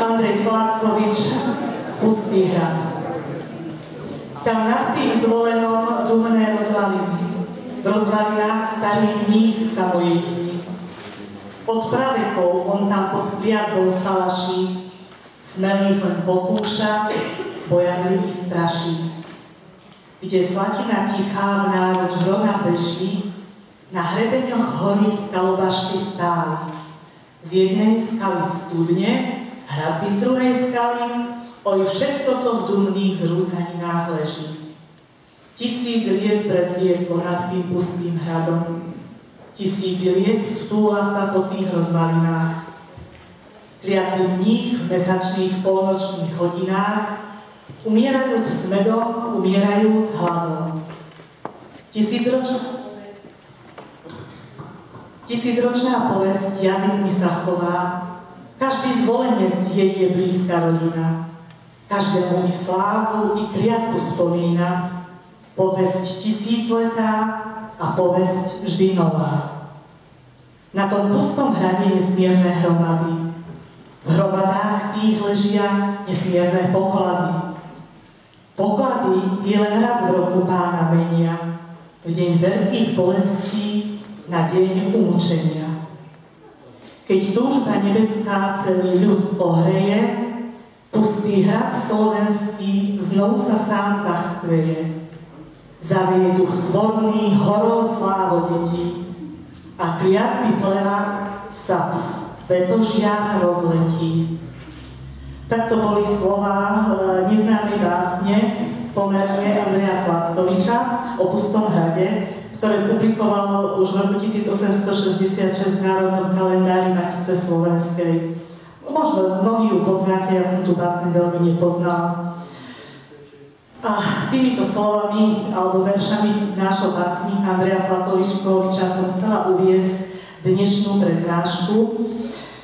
Andrej Sladkovič, Pustý hrad. Tam nad tým zvolenom dumné rozvaliny. V rozvalinách starých mních sa mojí. Pod pravekov on tam pod kliatbou salaší, smelých len pokúša, bojazlivých straší. Kde slatina tichá v náruč hrona beží, na hrebeňoch hory skalobašty stáli. Z jednej skaly studne, hradby z druhej skaly, oj všetko to v dumných zrúcaninách leží. Tisíc liet pred liekom nad tým pustým hradom, tisíc liet túla sa po tých rozvalinách. Kliatý mních v mesačných polnočných hodinách umierajúc s medom, umierajúc hladom. Tisícročná Tisícročná povesť jazykmi sa chová, každý zvolenec jej je blízka rodina, každému mi slávu i kliatku spomína, povesť tisícletá a povesť vždy nová. Na tom pustom hrade nesmierne hromady, v hromadách tých ležia nesmierne poklady, Poklady tie len raz v roku pána menia, v deň veľkých bolestí na deň umúčenia. Keď túžba nebeská celý ľud ohreje, pustý hrad slovenský znovu sa sám zachstveje. Zavie duch svorný horou slávo detí a kliatby pleva sa v svetožiach rozletí. Takto boli slova e, neznámej básne pomerne Andreja Sladkoviča o Pustom hrade, ktoré publikoval už v roku 1866 v Národnom kalendári Matice Slovenskej. Možno mnohí ju poznáte, ja som tu básne veľmi nepoznala. A týmito slovami alebo veršami nášho básnika Andreja Slatovičkoviča som chcela uviesť dnešnú prednášku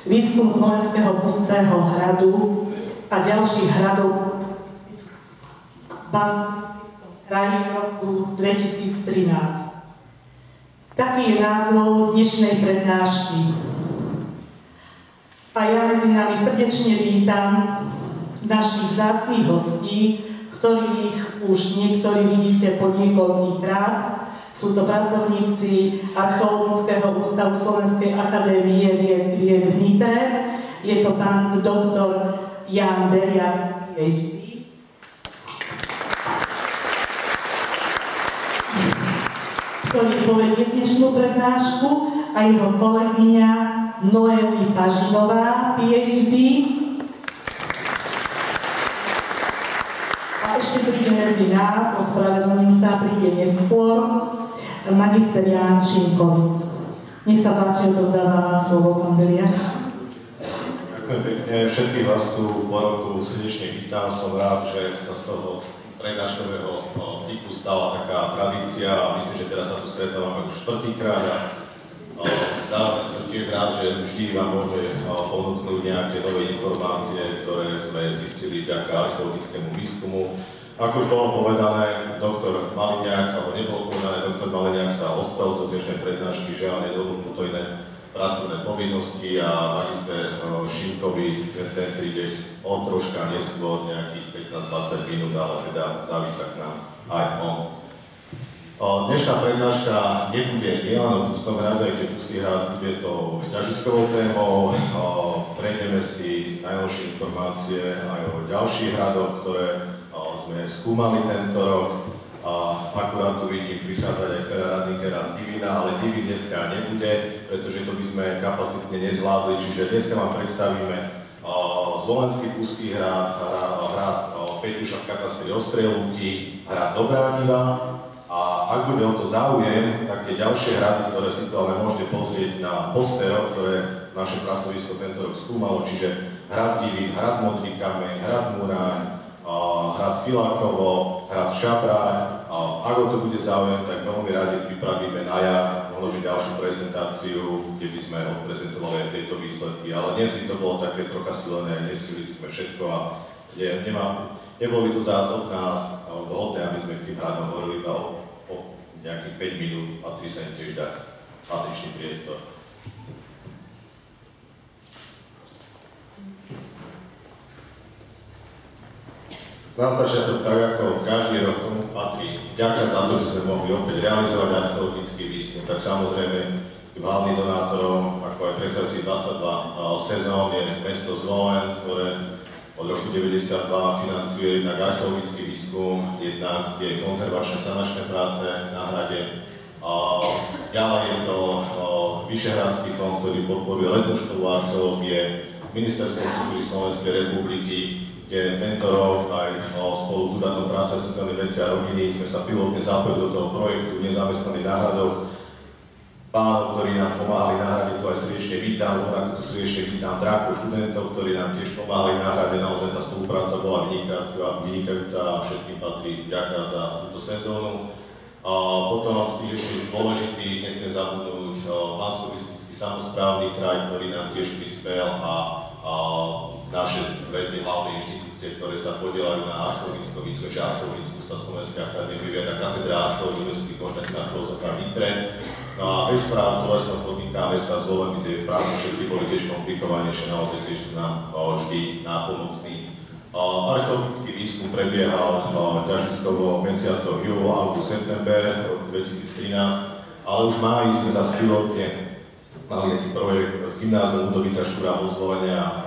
Výskum z Volenského pustého hradu a ďalších hradov v kraji roku 2013. Taký je názov dnešnej prednášky. A ja medzi nami srdečne vítam našich zácných hostí, ktorých už niektorí vidíte po niekoľkých krát. Sú to pracovníci Archeologického ústavu Slovenskej akadémie vied v Nitre. Je to pán doktor Jan Beriak, PhD. Ktorý povedie dnešnú prednášku a jeho kolegyňa Noemi Pažinová, PhD. A ešte príde medzi nás, ospravedlním sa, príde neskôr, magister Jan Šinkovic. Nech sa páči, odovzdávam slovo, pán Beriak. Ďakujem pekne, všetkých vás tu po roku srdečne vítam, som rád, že sa z toho prednáškového typu stala taká tradícia a myslím, že teraz sa tu stretávame už štvrtýkrát a zároveň som tiež rád, že vždy vám môžeme ponúknuť nejaké nové informácie, ktoré sme zistili vďaka archeologickému výskumu. Ako už bolo povedané, doktor Maliniak, alebo nebolo povedané, doktor Maliniak sa ospel do dnešnej prednášky, žiaľ, nedobudnú to iné pracovné povinnosti a magister eh, Šimkovi, ten príde o troška neskôr, nejakých 15-20 minút, ale teda zavíta k nám aj on. Eh, dnešná prednáška nebude nielen o Pustom hrade, aj keď Pustý hrad bude to ťažiskovou témou. Eh, prejdeme si najnovšie informácie aj o ďalších hradoch, ktoré sme skúmali tento rok. A akurát tu vidím prichádzať aj Fera Radnikera z Divina, ale Divin dneska nebude, pretože to by sme kapacitne nezvládli, čiže dneska vám predstavíme Zvolenský pustý hrad, hrad Peťuša v katastri Ostrelúky, hrad Dobrániva a ak bude o to záujem, tak tie ďalšie hrady, ktoré si to ale môžete pozrieť na posteroch, ktoré naše pracovisko tento rok skúmalo, čiže hrad Divin, hrad Modrý kameň, hrad Muráň, hrad Filákovo, hrad Šabráň. Ak o to bude záujem, tak veľmi radi pripravíme na jar možno ďalšiu prezentáciu, kde by sme odprezentovali aj tieto výsledky. Ale dnes by to bolo také trocha silené, neskryli by sme všetko a nie, nemá, nebolo by to zás od nás vhodné, aby sme k tým hradom hovorili iba o, o nejakých 5 minút a 3 sa im tiež dá patričný priestor. Na začiatok, tak ako každý rok tomu patrí, ďakujem za to, že sme mohli opäť realizovať archeologický výskum, tak samozrejme hlavným donátorom, ako aj prechádzajúci 22 sezón je mesto Zvolen, ktoré od roku 92 financuje jednak archeologický výskum, jednak je konzervačné sanačné práce na hrade. Ďalej je to Vyšehradský fond, ktorý podporuje letnú školu archeológie, Ministerstvo kultúry Slovenskej republiky, kde tento aj spolu s Úradom práce a sociálnej veci a rodiny. Sme sa pilotne zapojili do toho projektu nezamestnaných náhradov pánov, ktorí nám pomáhali náhrade, tu aj srdečne vítam, rovnako tu srdečne vítam dráku študentov, ktorí nám tiež pomáhali náhrade, naozaj tá spolupráca bola vynikajúca, vynikajúca a všetkým patrí ďaká za túto sezónu. A potom ešte dôležitých nesmie zabudnúť bansko samozprávny kraj, ktorý nám tiež prispel a, a naše dve tie hlavné inštitúcie, ktoré sa podielajú na archeologickom výskume, archeologickú ústav Slovenskej akadémie vied a katedra archeológie Univerzity Konštantina Filozofa v Nitre. No a bez práv lesného podniká mesta zvolený, tie právne všetky boli tiež komplikovanejšie, naozaj tiež sú nám vždy nápomocní. Archeologický výskum prebiehal ťažiskovo mesiacov júl, august, september roku 2013, ale už máji sme zase pilotne mali taký projekt s gymnáziom Ludovita Štúra zvolenia ich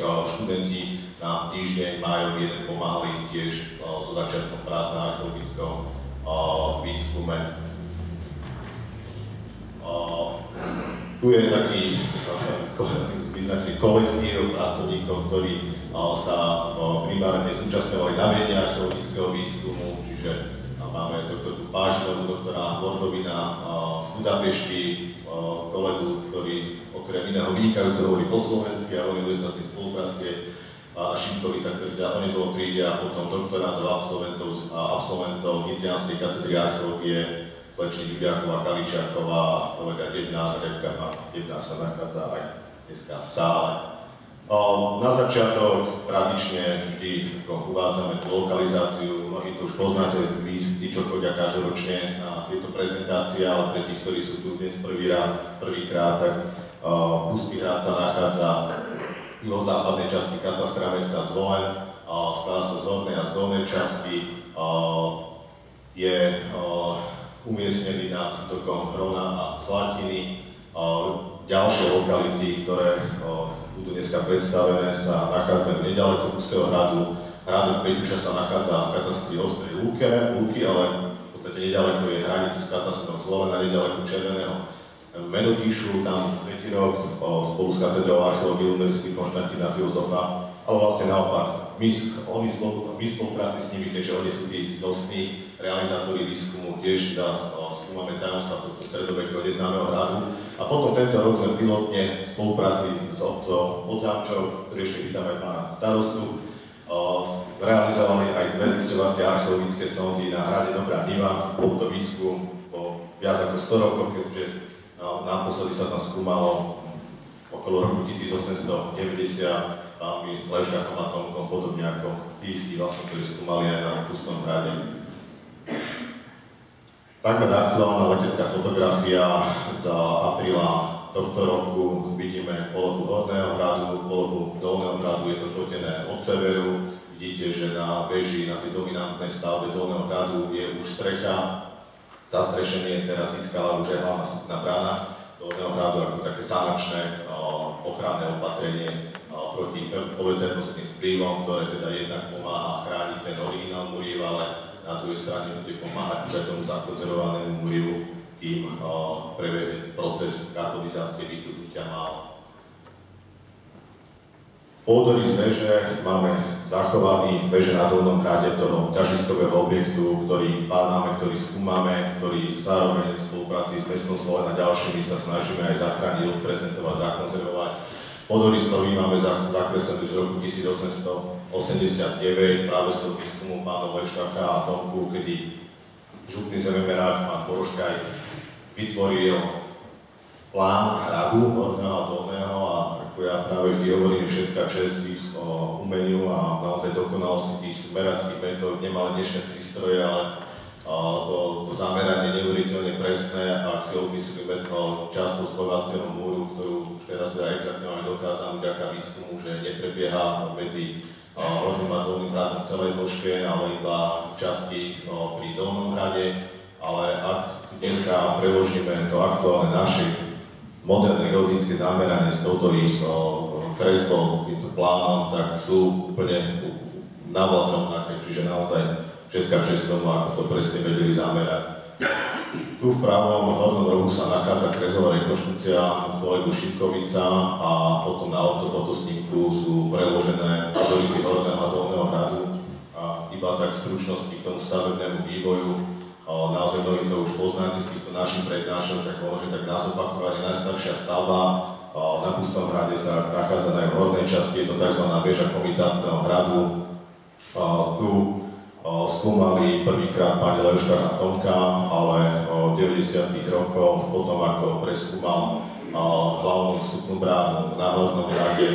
študenti na týždeň májový jeden pomáhali tiež so začiatkom prác na archeologickom výskume. Tu je taký vyznačný kolektív pracovníkov, ktorí sa primárne zúčastňovali na viedne archeologického výskumu, čiže máme doktorku Pážinovú, doktora Lordovina z Budapešti, kolegu, ktorý okrem iného vynikajúco hovorí po slovensky a veľmi sa s tým spolupracuje a Šimkovica, ktorý teda onedlho príde a potom doktorátov absolventov, a absolventov Nitrianskej katedry archeológie, slečný Juliáková, Kaličáková, kolega Dedná, Rebka a Dedná sa nachádza aj dneska v sále. Na začiatok tradične vždy uvádzame tú lokalizáciu, mnohí to už poznáte, vy čo chodia každoročne na tieto prezentácie, ale pre tých, ktorí sú tu dnes prvý prvýkrát, tak uh, Pustý hrad sa nachádza v juhozápadnej časti katastra mesta Zvolen, uh, skladá sa z hornej a z dolnej časti, uh, je uh, umiestnený nad útokom Hrona a Slatiny. Uh, ďalšie lokality, ktoré uh, budú dneska predstavené, sa nachádzajú nedaleko Pustého hradu. Hradok Peťuša sa nachádza v katastri Ostrej Lúke, Lúky, ale v podstate nedaleko je hranice s katastrom Slovena, nedaleko Červeného Medopíšu, tam tretí rok spolu s katedrou archeológie Univerzity Konštantina Filozofa, ale vlastne naopak, my, oni spolu, my spolupráci s nimi, keďže oni sú tí nosní realizátori výskumu, tiež teda skúmame tajomstva tohto stredovekého neznámeho hradu. A potom tento rok sme pilotne v spolupráci s obcom Podzámčov, ktorý ešte vítam aj pána starostu, realizovali aj dve zisťovacie archeologické sondy na hrade Dobrá Niva. Bol to výskum po viac ako 100 rokov, keďže naposledy sa tam skúmalo okolo roku 1890 pánmi Leškákom a Tomkom, podobne ako tí istí vlastne, ktorí skúmali aj na Pustom hrade. Takmer aktuálna letecká fotografia za apríla tohto roku vidíme polohu Dolného hradu, je to fotené od severu. Vidíte, že na veži, na tej dominantnej stavbe Dolného hradu je už strecha. Zastrešenie teraz získala už aj hlavná vstupná brána Dolného hradu ako také sanačné ochranné opatrenie proti poveternostným vplyvom, ktoré teda jednak pomáha chrániť ten originál muriev, ale na druhej strane bude pomáhať už aj tomu zakonzervovanému murivu, kým prebehne proces karbonizácie vytunutia mála. Pôdory z veže máme zachovaný veže na dolnom hrade toho ťažiskového objektu, ktorý bádáme, ktorý skúmame, ktorý zároveň v spolupráci s mestom Sloven a ďalšími sa snažíme aj zachrániť, odprezentovať, zakonzervovať. Podory z prvý máme zakreslený z roku 1800 89 práve z toho výskumu pánov Leškáka a Tomku, kedy župný zememeráč pán Boroškaj vytvoril plán hradu horného a dolného a ja práve vždy hovorím, všetká čest ich o umeniu a naozaj dokonalosti tých merackých metód nemali dnešné prístroje, ale to, to zameranie neuveriteľne presné, ak si odmyslíme často spojovacieho múru, ktorú už teraz teda exaktne máme dokázanú vďaka výskumu, že neprebieha medzi horným a dolným hradom celej dĺžke, ale iba časti pri dolnom hrade. Ale ak dneska preložíme to aktuálne naše moderné geologické zameranie s touto ich kresbou, týmto plánom, tak sú úplne na vás rovnaké, čiže naozaj všetka čest tomu, ako to presne vedeli zamerať. Tu v pravom hornom rohu sa nachádza kresová rekonštrukcia kolegu Šipkovica a potom na ortofotosnímku sú preložené podorysy horného a dolného hradu a iba tak stručnosti k tomu stavebnému vývoju. Naozaj mnohí to už poznáte z týchto našich prednášok, tak môže tak nás opakovať najstaršia stavba. Na Pustom hrade sa nachádza na hornej časti, je to tzv. väža komitátneho hradu. Tu skúmali prvýkrát pani Leuška Tomka, ale v 90. rokoch, potom ako preskúmal hlavnú vstupnú bránu na hlavnom rade,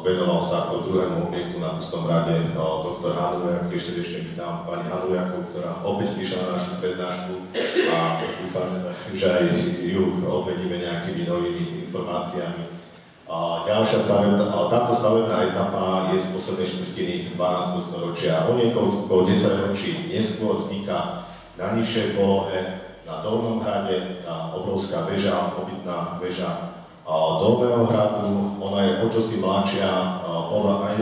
venoval sa ako druhému objektu na pustom rade doktor Hanujak, tiež srdečne vítam pani Hanujaku, ktorá opäť prišla na našu prednášku a dúfam, že aj ju odvedíme nejakými novými informáciami a ďalšia stavebná, táto stavebná etapa je z poslednej štvrtiny 12. storočia. O niekoľko 10 ročí neskôr vzniká na nižšej polohe, na Dolnom hrade, tá obrovská väža, obytná väža Dolného hradu. Ona je o čosi mladšia, podľa aj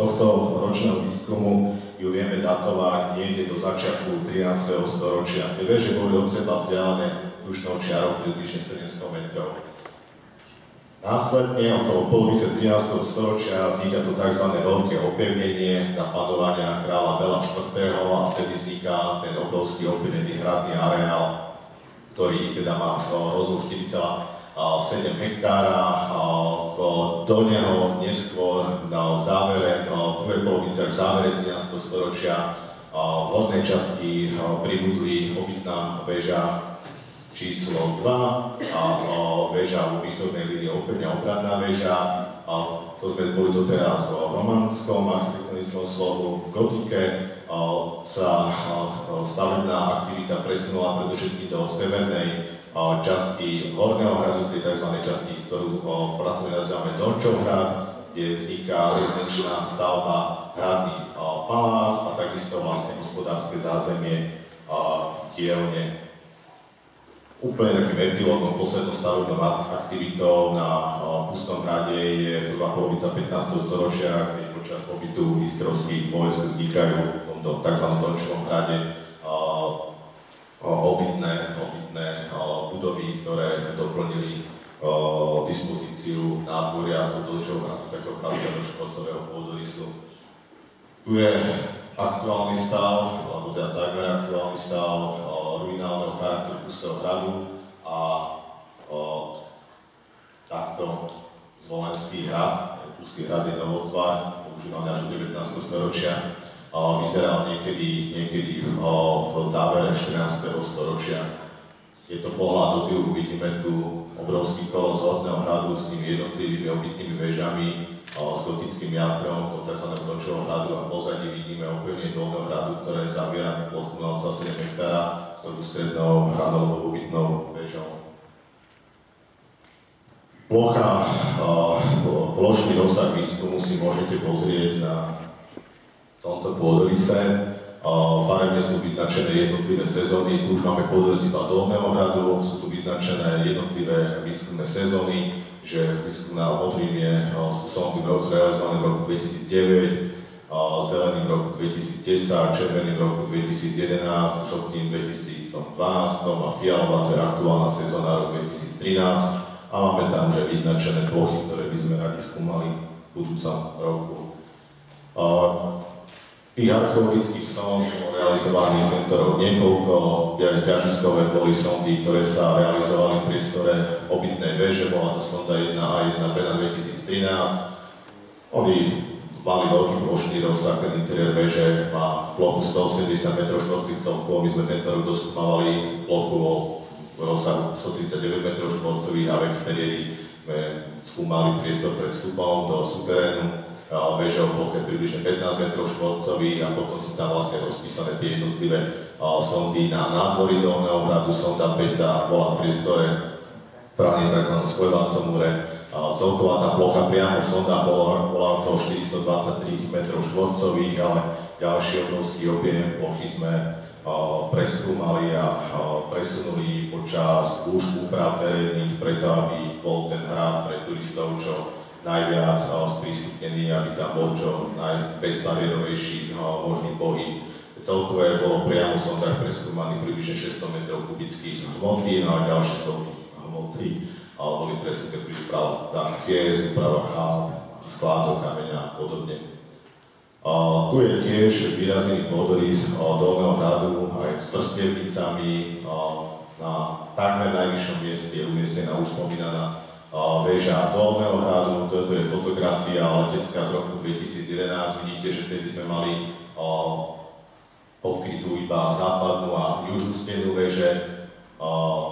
tohto ročného výskumu ju vieme datovať niekde do začiatku 13. storočia. Tie veže boli od seba vzdialené dušnou čiarou približne 700 metrov. Následne okolo polovice 13. storočia vzniká tu tzv. veľké opevnenie za panovania kráľa Bela IV. a vtedy vzniká ten obrovský opevnený hradný areál, ktorý teda má rozlohu 4,7 hektára. V, do neho neskôr na závere, v polovici až závere 13. storočia v hornej časti pribudli obytná väža číslo 2 a väža vo východnej línii opäť obradná väža. A to sme boli doteraz v romanskom architektonickom slohu. V gotike sa stavebná aktivita presunula predovšetkým do severnej časti Horného hradu, tej tzv. časti, ktorú pracovne nazývame Dončov hrad, kde vzniká rezidenčná stavba Hradný palác a takisto vlastne hospodárske zázemie dielne Úplne takým epilógom, poslednou stavebnou aktivitou na Pustom hrade je prvá polovica 15. storočia, keď počas pobytu istrovských vojsk vznikajú v tomto tzv. Dončovom hrade obytné, obytné budovy, ktoré doplnili dispozíciu nádvoria do hradu, takého pravidelného škodcového pôdorysu. Tu je aktuálny stav, alebo teda takmer aktuálny stav Pustého hradu a o, takto Zvolenský hrad, Pustý hrad je novotvar, používaný až do 19. storočia, o, vyzeral niekedy, niekedy o, v závere 14. storočia. Je to pohľad do tylu, vidíme tu obrovský kolos hradu s tými jednotlivými obytnými väžami, s gotickým jadrom, to tzv. Vlčovho hradu a pozadí vidíme opevnenie dolného hradu, ktoré zabiera plochu 0,7 hektára ktorú strednou hranovou obytnou väžou. Plocha, plošný rozsah výskumu si môžete pozrieť na tomto pôdorise. Farebne sú vyznačené jednotlivé sezóny, tu už máme pôdorys iba Dolného hradu, sú tu vyznačené jednotlivé výskumné sezóny, že výskumná modrým je, sú sondy zrealizované v roku 2009, zelený v roku 2010, červený v roku 2011, žltým 2012 a fialová to je aktuálna sezóna rok 2013 a máme tam už aj vyznačené plochy, ktoré by sme radi skúmali v budúcom roku. Tých archeologických sond bolo realizovaných tento rok niekoľko, ťažiskové boli sondy, ktoré sa realizovali v priestore obytnej veže, bola to sonda 1A, 1B na 2013. Oni mali veľký plošný rozsah, ten interiér veže má plochu 180 m2 celkovo, my sme tento rok doskúmavali plochu o rozsahu 139 m2 a v exteriéri sme skúmali priestor pred vstupom do súterénu, veže o ploche približne 15 m2 a potom sú tam vlastne rozpísané tie jednotlivé sondy na nádvorí dolného hradu, sonda 5 bola v priestore právne tzv. spojovacom múre, celková tá plocha priamo sonda bola, bola okolo 423 m štvorcových, ale ďalší obrovský objem plochy sme preskúmali a presunuli počas už úprav terénnych, preto aby bol ten hrad pre turistov čo najviac sprístupnený, aby tam bol čo najbezbariérovejší možný pohyb. Celkové bolo priamo sondách preskúmaných približne 600 m kubických hmoty, no a ďalšie stovky hmoty boli presunuté pri úpravách ciest, úpravách hál, skládok, kameňa a podobne. A tu je tiež výrazný pôdorys Dolného hradu aj s prstevnicami. Na takmer najvyššom mieste je umiestnená už spomínaná väža Dolného hradu. Toto je fotografia letecká z roku 2011. Vidíte, že vtedy sme mali odkrytú iba západnú a južnú stenu veže.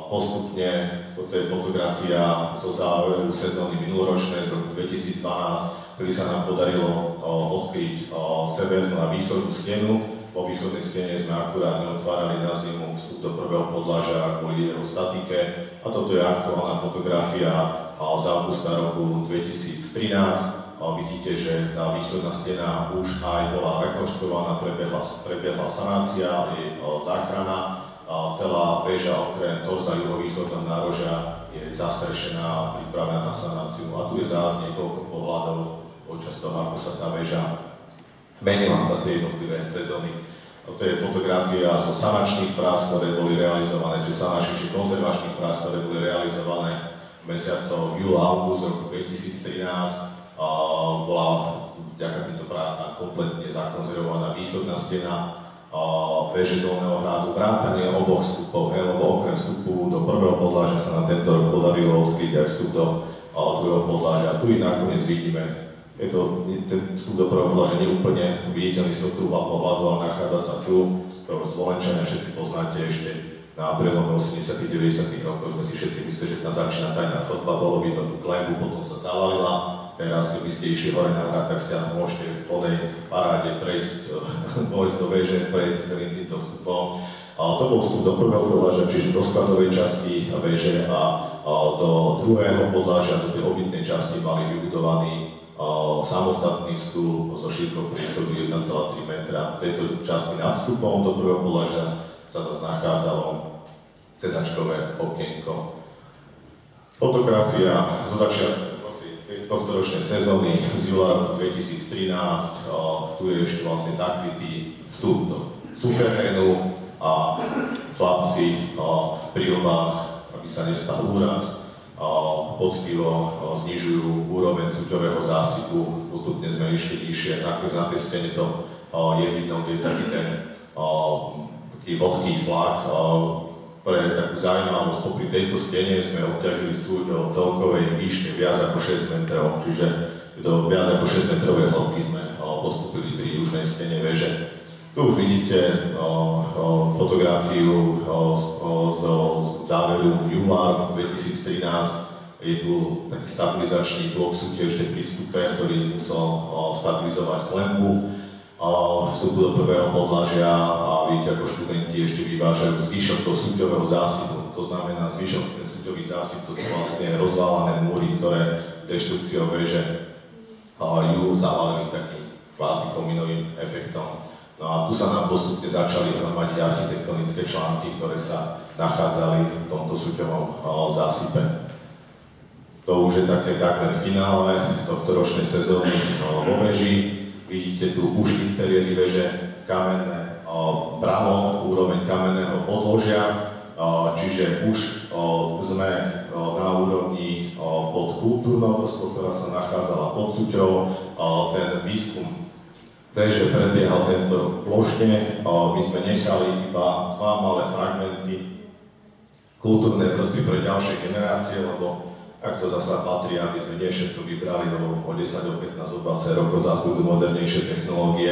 Postupne, toto je fotografia zo záveru sezóny minuloročnej z roku 2012, ktorý sa nám podarilo odkryť severnú a východnú stenu. Po východnej stene sme akurát neotvárali na zimu vstup do prvého podlažia kvôli jeho statike. A toto je aktuálna fotografia z augusta roku 2013. Vidíte, že tá východná stena už aj bola rekonštruovaná, prebiehla, prebiehla sanácia, je záchrana. Celá väža okrem torza juhovýchodného nárožia je zastrešená a pripravená na sanáciu. A tu je zás niekoľko pohľadov počas toho, ako sa tá väža menila za tie jednotlivé sezóny. To je fotografia zo sanačných prác, ktoré boli realizované, či sanačných, či konzervačných prác, ktoré boli realizované mesiacov júl a august roku 2013. A bola vďaka týmto prácam kompletne zakonzervovaná východná stena veže Dolného hradu, vrátanie oboch vstupov, hej, lebo okrem vstupu do prvého podlažia sa nám tento rok podarilo odkryť aj vstup do druhého podlažia. Tu ich nakoniec vidíme je to, ten vstup do prvého podlažia neúplne viditeľný z tohto pohľadu, ale nachádza sa tu, ktorú Slovenčania všetci poznáte ešte na prelome 80 90 rokov sme si všetci mysleli, že tam začína tajná chodba, bolo vidno tú klembu, potom sa zavalila. Teraz, keby ste išli hore na hrad, tak ste môžete v plnej paráde prejsť, vojsť do veže, prejsť celým týmto vstupom. A to bol vstup do prvého podlažia, čiže do skladovej časti veže a, a do druhého podlažia, do tej obytnej časti mali vybudovaný samostatný vstup so šírkou priechodu 1,3 metra. V tejto časti nad vstupom do prvého polažia sa zase nachádzalo sedačkové okienko. Fotografia zo začiatku tohto ročnej sezóny z júla 2013. Tu je ešte vlastne zakrytý vstup do suterénu a chlapci v prílbách, aby sa nestal úraz, poctivo znižujú úroveň súťového zásypu, postupne sme išli vyššie, nakoniec na tej stene to je vidno, kde je taký ten taký vlhký flak. Pre takú zaujímavosť, popri tejto stene sme obťažili súť o celkovej výške viac ako 6 metrov, čiže to viac ako 6 metrové hĺbky sme postupili pri južnej stene veže. Tu už vidíte fotografiu z záveru júla 2013. Je tu taký stabilizačný blok súte ešte pri vstupe, ktorý musel stabilizovať klembu vstupu do prvého podlažia a vidíte, ako študenti ešte vyvážajú zvyšok toho súťového zásypu. To znamená, zvyšok ten súťový zásyp, to sú vlastne rozválané múry, ktoré deštrukciou veže ju zavalili takým kvázi kominovým efektom. No a tu sa nám postupne začali hromadiť architektonické články, ktoré sa nachádzali v tomto súťovom zásype. To už je také takmer finále tohto ročnej sezóny vo veži. Vidíte tu už interiéry veže, kamenné, pravom úroveň kamenného podložia, čiže už sme na úrovni pod kultúrnou vrstvou, ktorá sa nachádzala pod súťou. Ten výskum Takže prebiehal tento rok plošne, my sme nechali iba dva malé fragmenty kultúrnej vrstvy pre ďalšie generácie, lebo ak to zasa patrí, aby sme nie všetko vybrali, lebo o 10, o 15, o 20 rokov zase budú modernejšie technológie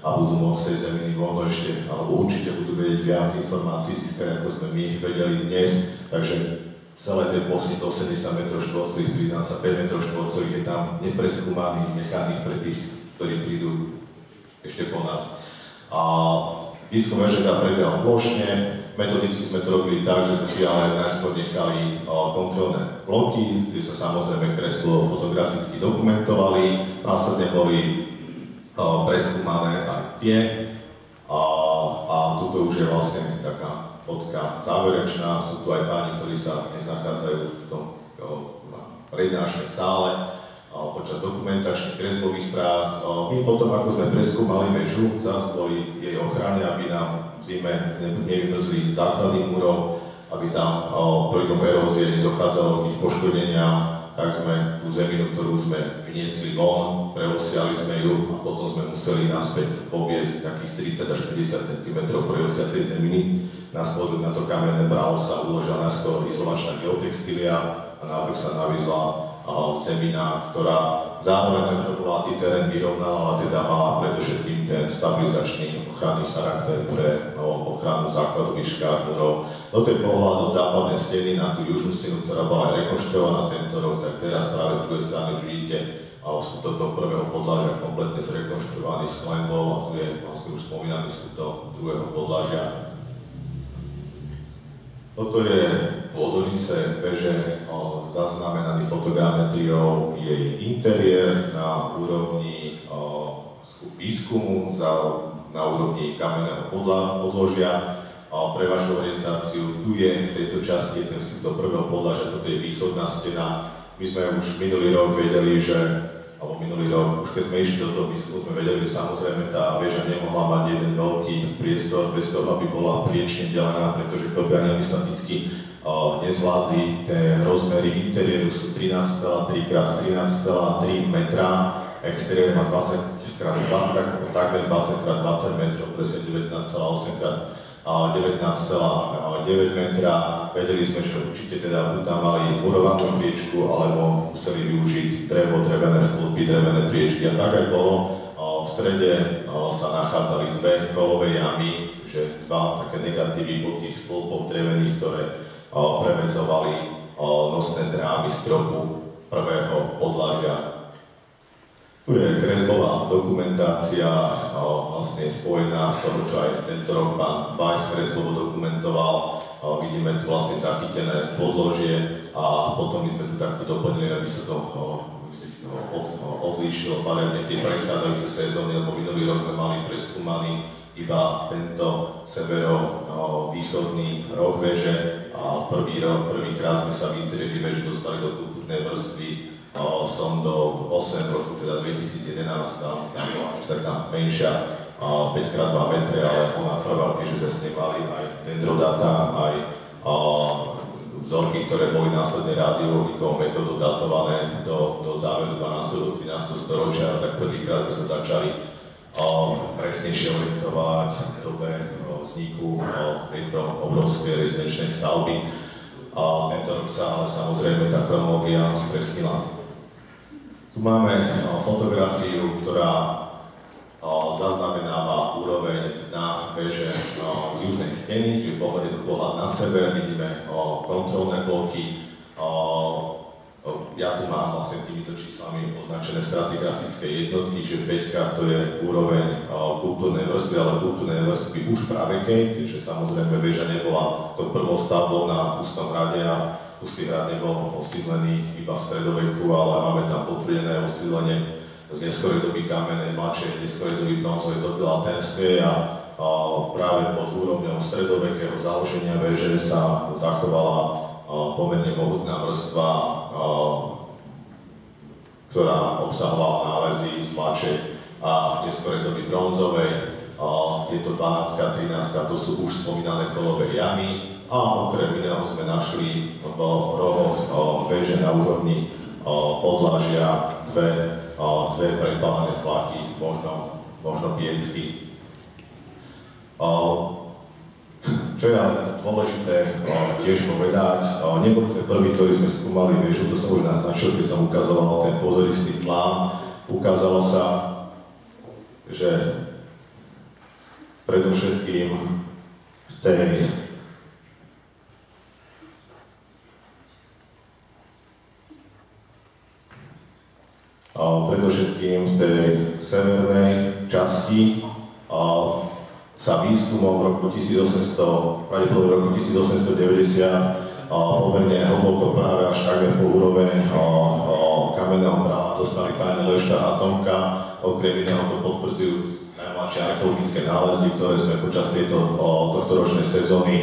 a budú môcť tej zeminy možno ešte, alebo určite budú vedieť viac informácií získať, ako sme my vedeli dnes. Takže celé tej plochy 170 m štvorcových, priznám sa 5 m štvorcových je tam nepreskúmaných, nechaných pre tých, ktorí prídu ešte po nás. A výskum vežeta prebiehal plošne, metodicky sme to robili tak, že sme si ale najskôr nechali kontrolné bloky, kde sa samozrejme kreslo fotograficky dokumentovali, následne boli preskúmané aj tie a, a tuto už je vlastne taká fotka záverečná, sú tu aj páni, ktorí sa dnes nachádzajú v tom prednáške v sále počas dokumentačných kreslových prác. My potom, ako sme preskúmali väžu, zase boli jej ochrane, aby nám zime nevymrzli základy múrov, aby tam pri erózie nedochádzalo k ich poškodeniam, tak sme tú zeminu, ktorú sme vyniesli von, preosiali sme ju a potom sme museli naspäť poviesť takých 30 až 50 cm preosiatej zeminy. Na spodu na to kamenné bralo sa uložila najskôr izolačná geotextília a návrh sa navízla semina, ktorá zároveň ten hrbolatý terén vyrovnala, ale teda mala predovšetkým ten stabilizačný ochranný charakter pre no, ochranu základových škármurov. Do tej pohľad od západnej steny na tú južnú stenu, ktorá bola rekonštruovaná tento rok, tak teraz práve z druhej strany už vidíte a toto prvého podlažia kompletne zrekonštruovaný s klenbou a tu je vlastne už spomínaný z druhého podlažia toto je vodorise veže zaznamenaný fotogrametriou jej interiér na úrovni výskumu, na úrovni kamenného podložia. A pre vašu orientáciu, tu je v tejto časti ten vstup do prvého podlažia, toto je východná stena. My sme už minulý rok vedeli, že alebo minulý rok, už keď sme išli do toho výskumu, sme vedeli, že samozrejme tá väža nemohla mať jeden veľký priestor bez toho, aby bola priečne delená, pretože to by ani staticky uh, nezvládli. Tie rozmery interiéru sú 13,3 x 13,3 metra, exteriér má 20 x 20, tak, takmer 20 x 20 metrov, presne 19,8 x 19,9 metra. Vedeli sme, že určite teda buď tam mali murovanú priečku, alebo museli využiť drevo, drevené stĺpy, drevené priečky. A tak aj bolo. V strede sa nachádzali dve kolové jamy, že dva také negatívy po tých stĺpoch drevených, ktoré prevezovali nosné drámy stropu prvého podlažia tu je kresbová dokumentácia vlastne spojená s toho, čo aj tento rok pán Weiss kresbovo dokumentoval. Vidíme tu vlastne zachytené podložie a potom my sme tu takto doplnili, aby sa to odlíšilo farebne tie prechádzajúce sezóny, lebo minulý rok sme mali preskúmaný iba tento severo-východný roh veže a prvý rok, prvýkrát sme sa v interiéri veže dostali do kultúrnej vrstvy sondou 8 roku, teda 2011, tam, tam bola až taká menšia 5x2 metre, ale ona prvá, keďže sa snímali aj dendrodata, aj vzorky, ktoré boli následne radiologikou metodou datované do, do záveru 12. do 13. storočia, tak prvýkrát by sa začali o, presnejšie orientovať v dobe o, vzniku o, tejto obrovskej rezidenčnej stavby. A tento rok sa ale samozrejme tá chronológia spresnila tu máme no, fotografiu, ktorá no, zaznamenáva úroveň dna veže no, z južnej steny, čiže pohľad je to pohľad na sever, vidíme kontrolné bloky. Ja tu mám vlastne týmito číslami označené stratigrafické jednotky, že 5 to je úroveň kultúrnej vrstvy, ale kultúrnej vrstvy už pravekej, keďže samozrejme väža nebola to prvou stavbou na pustom rade a Pustý hrad nebol osídlený iba v stredoveku, ale máme tam potvrdené osídlenie z neskorej doby kamenej, mladšej neskorej doby bronzovej doby latenskej a, a práve pod úrovňou stredovekého založenia veže sa zachovala a, pomerne mohutná vrstva, a, ktorá obsahovala nálezy z mladšej a neskorej doby bronzovej. Tieto 12 a 13 to sú už spomínané kolové jamy, a okrem iného sme našli v rohoch veže na úrovni podlažia dve, dve prepálené flaky, možno, možno piecky. Čo je dôležité tiež povedať, neboli sme prví, ktorí sme skúmali väžu, to som už naznačil, keď som ukazoval ten pozoristý plán. Ukázalo sa, že predovšetkým v tej predovšetkým v tej severnej časti sa výskumom v roku 1800, pravdepodobne v roku 1890 pomerne hlboko práve až takmer po úroveň kamenného práva dostali páni Leška a Tomka. Okrem iného to potvrdzujú najmladšie archeologické nálezy, ktoré sme počas tejto, tohto ročnej sezóny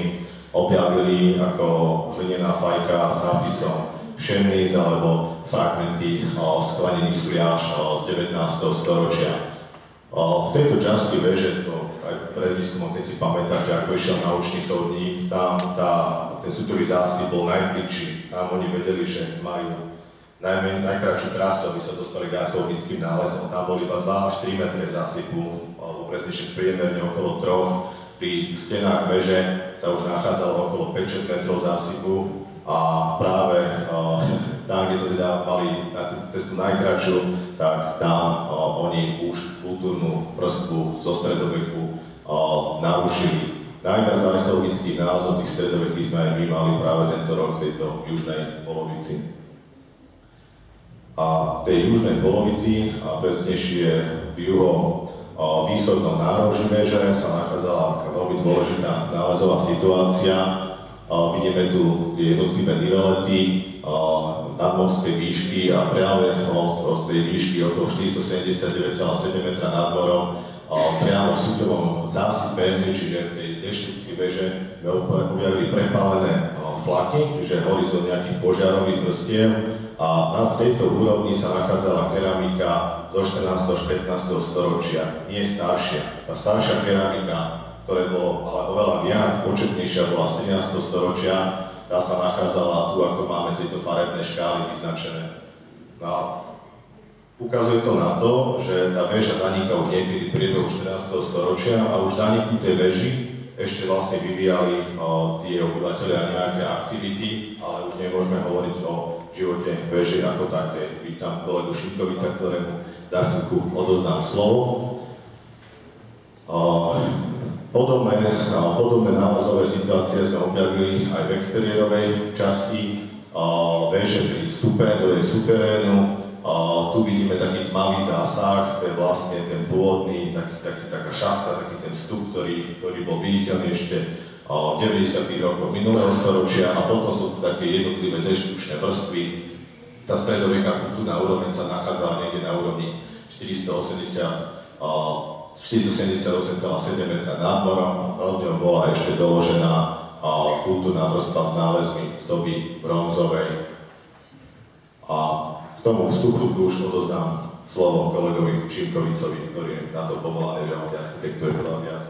objavili ako hlinená fajka s nápisom Šemnis alebo fragmenty sklenených zliaž z 19. storočia. V tejto časti veže, to aj pred výskumom, keď si pamätáte, ako išiel naučný chodník, tam tá, ten súťový zásyp bol najbližší. Tam oni vedeli, že majú najmä, najkračšiu trasu, aby sa dostali k archeologickým nálezom. Tam boli iba 2 až 3 metre zásypu, alebo presnejšie priemerne okolo 3. Pri stenách veže sa už nachádzalo okolo 5-6 metrov zásypu a práve tam, kde to teda mali na tú cestu najkračšiu, tak tam uh, oni už kultúrnu vrstvu zo stredoveku uh, narušili. Najviac archeologických nálezov tých stredovekých sme aj my mali práve tento rok v tejto južnej polovici. A v tej južnej polovici, a presnejšie v juho východnom nároží veže sa nachádzala veľmi dôležitá nálezová situácia. Vidíme tu tie jednotlivé nivelety nadmorskej výšky a práve od, tej výšky okolo 479,7 metra nad morom priamo v súťovom zásype, čiže v tej deštici veže sme objavili prepálené flaky, čiže horizont nejakých požiarových vrstiev a v tejto úrovni sa nachádzala keramika do 14. až 15. storočia, nie staršia. Tá staršia keramika, ktoré bolo ale oveľa viac, početnejšia bola z 13. storočia, tá sa nachádzala tu, ako máme tieto farebné škály vyznačené. No ukazuje to na to, že tá väža zaniká už niekedy v priebehu 14. storočia a už zaniknuté veži ešte vlastne vyvíjali o, tie obyvateľia nejaké aktivity, ale už nemôžeme hovoriť o živote veže ako také. Vítam kolegu Šimkovica, ktorému za chvíľku odoznám slovo. Podobné, podobné návazové situácie sme objavili aj v exteriérovej časti veže pri vstupe do jej suterénu. Tu vidíme taký tmavý zásah, to je vlastne ten pôvodný, taký, taký, taká šachta, taký ten vstup, ktorý, ktorý bol viditeľný ešte 90. rokov minulého storočia a potom sú tu také jednotlivé deštrukčné vrstvy. Tá stredoveká kultúrna úroveň sa nachádza niekde na úrovni 480 478,7 metra nad morom, rodňou bola ešte doložená kultúrna vrstva s nálezmi z doby bronzovej. A k tomu vstupu tu už odoznám slovo kolegovi Šimkovicovi, ktorý je na to povolaný v architektúre viac.